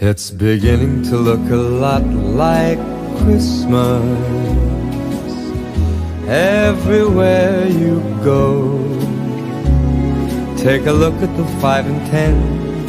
It's beginning to look a lot like Christmas everywhere you go. Take a look at the five and ten